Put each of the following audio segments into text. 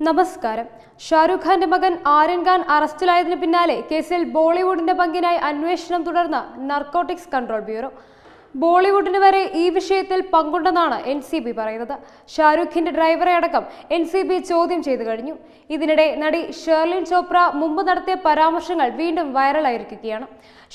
നമസ്കാരം. ഷാരൂഖ് ഖാന്റെ മകൻ ആര്യൻ ഖാൻ അറസ്റ്റിലായതിനു പിന്നാലെ കേസിൽ ബോളിവുഡിന്റെ പങ്കിനായി അന്വേഷണം തുടർന്ന നർക്കോട്ടിക്സ് കൺട്രോൾ ബ്യൂറോ ബോളിവുഡിന് വരെ ഈ വിഷയത്തിൽ പങ്കുണ്ടെന്നാണ് എൻ സി ബി പറയുന്നത്. ഷാരൂഖിന്റെ ഡ്രൈവറെ അടക്കം എൻ സി ബി ചോദ്യം ചെയ്തു കഴിഞ്ഞു. ഇതിനിടെ നടി ഷെർലിൻ ചോപ്ര മുമ്പ് നടത്തിയ പരാമർശങ്ങൾ വീണ്ടും വൈറലായിരിക്കുകയാണ്.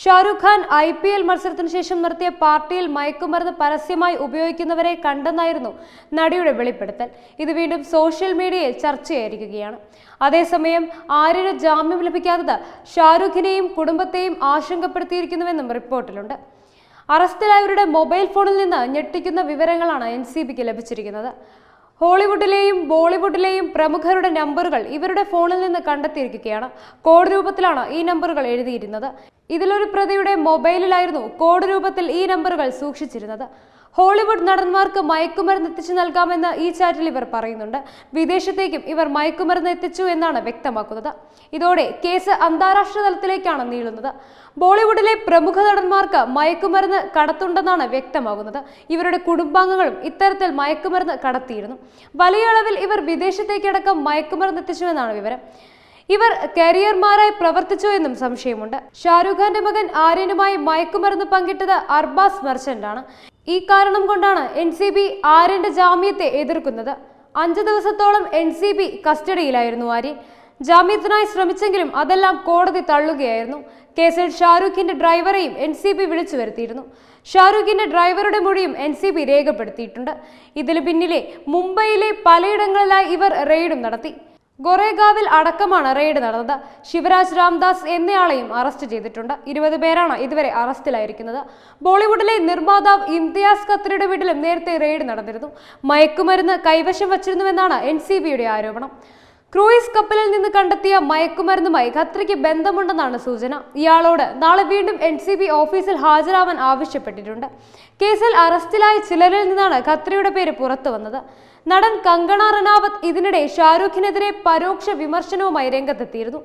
Shahrukh Khan I P L മത്സരത്തിന് ശേഷം നടത്തിയ പാർട്ടിയിൽ മയക്കുമരുന്ന് പരസ്യമായി ഉപയോഗിക്കുന്നവരെ കണ്ടെന്നായിരുന്നു നടിയുടെ വെളിപ്പെടുത്തൽ. ഇത് വീണ്ടും സോഷ്യൽ മീഡിയയിൽ ചർച്ചയായിരിക്കുകയാണ്. അതേസമയം ആര്യന് ജാമ്യം ലഭിക്കാത്തത് ഷാരൂഖിനെയും കുടുംബത്തെയും ആശങ്കപ്പെടുത്തിയിരിക്കുന്നുവെന്നും റിപ്പോർട്ടിലുണ്ട്. അറസ്റ്റിലായവരുടെ മൊബൈൽ ഫോണിൽ നിന്ന് ഞെട്ടിക്കുന്ന വിവരങ്ങളാണ് എൻ സി ബിക്ക് ലഭിച്ചിരിക്കുന്നത്. ഹോളിവുഡിലെയും ബോളിവുഡിലെയും പ്രമുഖരുടെ നമ്പറുകൾ ഇവരുടെ ഫോണിൽ നിന്ന് കണ്ടെത്തിയിരിക്കുകയാണ്. കോഡ് രൂപത്തിലാണ് ഈ നമ്പറുകൾ എഴുതിയിരുന്നത്. ഇതിലൊരു പ്രതിയുടെ മൊബൈലിലായിരുന്നു കോഡ് രൂപത്തിൽ ഈ നമ്പറുകൾ സൂക്ഷിച്ചിരുന്നത്. ഹോളിവുഡ് നടന്മാർക്ക് മയക്കുമരുന്ന് എത്തിച്ചു നൽകാമെന്ന് ഈ ചാറ്റിൽ ഇവർ പറയുന്നുണ്ട്. വിദേശത്തേക്കും ഇവർ മയക്കുമരുന്ന് എത്തിച്ചു എന്നാണ് വ്യക്തമാക്കുന്നത്. ഇതോടെ കേസ് അന്താരാഷ്ട്ര തലത്തിലേക്കാണ് നീളുന്നത്. ബോളിവുഡിലെ പ്രമുഖ നടന്മാർക്ക് മയക്കുമരുന്ന് കടത്തുണ്ടെന്നാണ് വ്യക്തമാകുന്നത്. ഇവരുടെ കുടുംബാംഗങ്ങളും ഇത്തരത്തിൽ മയക്കുമരുന്ന് കടത്തിയിരുന്നു. വലിയ അളവിൽ ഇവർ വിദേശത്തേക്കടക്കം മയക്കുമരുന്ന് എത്തിച്ചുവെന്നാണ് വിവരം. ഇവർ കരിയർമാരായി പ്രവർത്തിച്ചു എന്നും സംശയമുണ്ട്. ഷാരൂഖ് ഖാന്റെ മകൻ ആര്യനുമായി മയക്കുമരുന്ന് പങ്കിട്ടത് അർബാസ് മെർച്ചന്റ് ആണ് ഈ കാരണം കൊണ്ടാണ് എൻ സി ബി ആര്യന്റെ ജാമ്യത്തെ എതിർക്കുന്നത്. അഞ്ചു ദിവസത്തോളം എൻ സി ബി കസ്റ്റഡിയിലായിരുന്നു ആര്യൻ ജാമ്യത്തിനായി ശ്രമിച്ചെങ്കിലും അതെല്ലാം കോടതി തള്ളുകയായിരുന്നു. കേസിൽ ഷാരൂഖിന്റെ ഡ്രൈവറെയും എൻ സി ബി വിളിച്ചു വരുത്തിയിരുന്നു. ഷാരൂഖിന്റെ ഡ്രൈവറുടെ മൊഴിയും എൻ സി ബി രേഖപ്പെടുത്തിയിട്ടുണ്ട്. ഇതിന് പിന്നിലെ മുംബൈയിലെ പലയിടങ്ങളിലായി ഇവർ റെയ്ഡും നടത്തി. ഗൊറേഗാവിൽ അടക്കമാണ് റെയ്ഡ് നടന്നത്. ശിവരാജ് രാംദാസ് എന്നയാളെയും അറസ്റ്റ് ചെയ്തിട്ടുണ്ട്. ഇരുപത് പേരാണ് ഇതുവരെ അറസ്റ്റിലായിരിക്കുന്നത് ബോളിവുഡിലെ നിർമ്മാതാവ് ഇംതിയാസ് ഖത്രിയുടെ വീട്ടിലും നേരത്തെ റെയ്ഡ് നടന്നിരുന്നു. മയക്കുമരുന്ന് കൈവശം വച്ചിരുന്നുവെന്നാണ് എൻ ആരോപണം. ക്രൂയിസ് കപ്പലിൽ നിന്ന് കണ്ടെത്തിയ മയക്കുമരുന്നുമായി ഖത്രിക്ക് ബന്ധമുണ്ടെന്നാണ് സൂചന. ഇയാളോട് നാളെ വീണ്ടും എൻ സി ബി ഓഫീസിൽ ഹാജരാവാൻ ആവശ്യപ്പെട്ടിട്ടുണ്ട്. കേസിൽ അറസ്റ്റിലായ ചിലരിൽ നിന്നാണ് ഖത്രിയുടെ പേര് പുറത്തു വന്നത്. നടൻ കങ്കണ റനാവത്ത് ഇതിനിടെ ഷാരൂഖിനെതിരെ പരോക്ഷ വിമർശനവുമായി രംഗത്തെത്തിയിരുന്നു.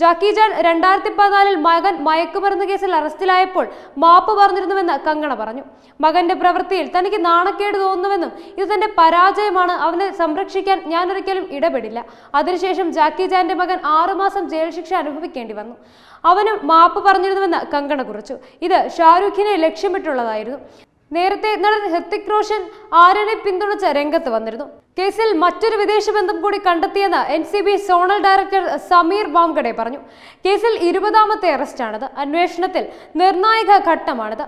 ജാക്കി ജാൻ രണ്ടായിരത്തി പതിനാലിൽ മകൻ മയക്കുമരുന്ന് കേസിൽ അറസ്റ്റിലായപ്പോൾ മാപ്പ് പറഞ്ഞിരുന്നുവെന്ന് കങ്കണ പറഞ്ഞു. മകന്റെ പ്രവൃത്തിയിൽ തനിക്ക് നാണക്കേട് തോന്നുന്നുവെന്നും ഇത് തന്റെ പരാജയമാണ് അവനെ സംരക്ഷിക്കാൻ ഞാനൊരിക്കലും ഇടപെടില്ല. അതിനുശേഷം ജാക്കി ജാന്റെ മകൻ ആറുമാസം ജയിൽ ശിക്ഷ അനുഭവിക്കേണ്ടി വന്നു. അവനും മാപ്പ് പറഞ്ഞിരുന്നുവെന്ന് കങ്കണ കുറിച്ചു. ഇത് ഷാരൂഖിനെ ലക്ഷ്യമിട്ടുള്ളതായിരുന്നു. നേരത്തെ നടൻ ഹൃത്തിക് റോഷൻ ആരനെ പിന്തുണച്ച രംഗത്ത് വന്നിരുന്നു. കേസിൽ മറ്റൊരു വിദേശ ബന്ധം കൂടി കണ്ടെത്തിയെന്ന് N C B zonal director Sameer Wankhede പറഞ്ഞു. കേസിൽ ഇരുപതാമത്തെ അറസ്റ്റാണിത്. അന്വേഷണത്തിൽ നിർണായക ഘട്ടമാണിത്.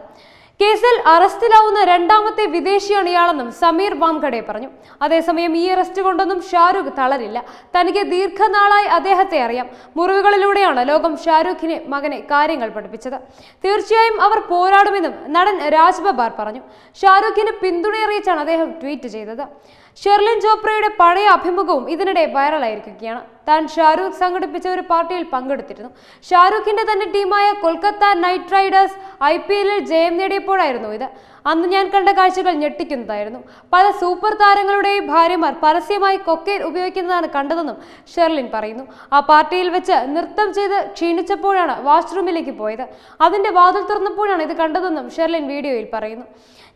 കേസിൽ അറസ്റ്റിലാവുന്ന രണ്ടാമത്തെ വിദേശിയാണ് ഇയാളെന്നും സമീർ വാംഖഡെ പറഞ്ഞു. അതേസമയം ഈ അറസ്റ്റ് കൊണ്ടൊന്നും ഷാരൂഖ് തളരില്ല. തനിക്ക് ദീർഘനാളായി അദ്ദേഹത്തെ അറിയാം. മുറിവുകളിലൂടെയാണ് ലോകം ഷാരൂഖിനെ മകനെ കാര്യങ്ങൾ പഠിപ്പിച്ചത്. തീർച്ചയായും അവർ പോരാടുമെന്നും നടൻ രാജ് ബബാർ പറഞ്ഞു. ഷാരൂഖിന് പിന്തുണയറിയിച്ചാണ് അദ്ദേഹം ട്വീറ്റ് ചെയ്തത്. ഷെർലിൻ ചോപ്രയുടെ പഴയ അഭിമുഖവും ഇതിനിടെ വൈറലായിരിക്കുകയാണ്. താൻ ഷാരൂഖ് സംഘടിപ്പിച്ച ഒരു പാർട്ടിയിൽ പങ്കെടുത്തിരുന്നു. ഷാരൂഖിന്റെ തന്നെ ടീമായ Kolkata Knight Riders I P എല്ലിൽ ജയം നേടിയപ്പോഴായിരുന്നു ഇത്. അന്ന് ഞാൻ കണ്ട കാഴ്ചകൾ ഞെട്ടിക്കുന്നതായിരുന്നു. പല സൂപ്പർ താരങ്ങളുടെയും ഭാര്യമാർ പരസ്യമായി കൊക്കൈൻ ഉപയോഗിക്കുന്നതാണ് കണ്ടതെന്നും ഷെർലിൻ പറയുന്നു. ആ പാർട്ടിയിൽ വെച്ച് നൃത്തം ചെയ്ത് ക്ഷീണിച്ചപ്പോഴാണ് വാഷ്റൂമിലേക്ക് പോയത്. അതിന്റെ വാതിൽ തുറന്നപ്പോഴാണ് ഇത് കണ്ടതെന്നും ഷെർലിൻ വീഡിയോയിൽ പറയുന്നു.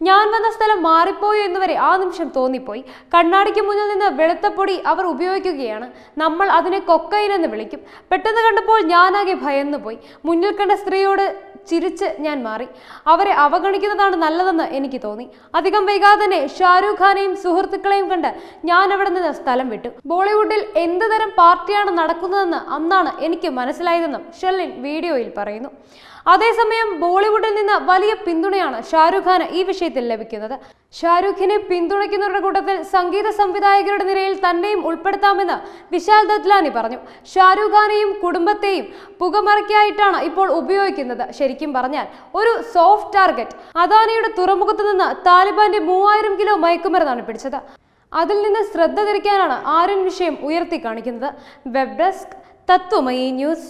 ഞാൻ വന്ന സ്ഥലം മാറിപ്പോയോ എന്നുവരെ ആ നിമിഷം തോന്നിപ്പോയി. കണ്ണാടിക്ക് മുന്നിൽ നിന്ന് വെളുത്ത പൊടി അവർ ഉപയോഗിക്കുകയാണ്. നമ്മൾ അതിനെ കൊക്കൈൻ എന്ന് വിളിക്കും. പെട്ടെന്ന് കണ്ടപ്പോൾ ഞാനാകെ ഭയന്നുപോയി. മുന്നിൽ കണ്ട സ്ത്രീയോട് ചിരിച്ച് ഞാൻ മാറി. അവരെ അവഗണിക്കുന്നതാണ് നല്ലതെന്ന് എനിക്ക് തോന്നി. അധികം വൈകാതെ തന്നെ ഷാരൂഖ് ഖാനെയും സുഹൃത്തുക്കളെയും കണ്ട് ഞാൻ അവിടെ നിന്ന് സ്ഥലം വിട്ടു. ബോളിവുഡിൽ എന്ത് തരം പാർട്ടിയാണ് നടക്കുന്നതെന്ന് അന്നാണ് എനിക്ക് മനസ്സിലായതെന്നും ഷെല്ലിൻ വീഡിയോയിൽ പറയുന്നു. അതേസമയം ബോളിവുഡിൽ നിന്ന് വലിയ പിന്തുണയാണ് ഷാരൂഖ് ഖാന് ഈ വിഷയത്തിൽ ലഭിക്കുന്നത്. ഷാരൂഖിനെ പിന്തുണയ്ക്കുന്നവരുടെ കൂട്ടത്തിൽ സംഗീത സംവിധായകരുടെ നിരയിൽ തന്നെയും ഉൾപ്പെടുത്താമെന്ന് വിശാൽ ദത്ലാനി പറഞ്ഞു. ഷാരൂഖ് ഖാനെയും കുടുംബത്തെയും പുകമറയ്ക്കായിട്ടാണ് ഇപ്പോൾ ഉപയോഗിക്കുന്നത്. ശരിക്കും പറഞ്ഞാൽ ഒരു സോഫ്റ്റ് ടാർഗറ്റ്. അദാനിയുടെ തുറമുഖത്ത് നിന്ന് താലിബാന്റെ മൂവായിരം കിലോ മയക്കുമരുന്നാണ് പിടിച്ചത്. അതിൽ നിന്ന് ശ്രദ്ധ തിരിക്കാനാണ് ആര്യൻ വിഷയം ഉയർത്തി കാണിക്കുന്നത്. Web desk Tatwamayi News.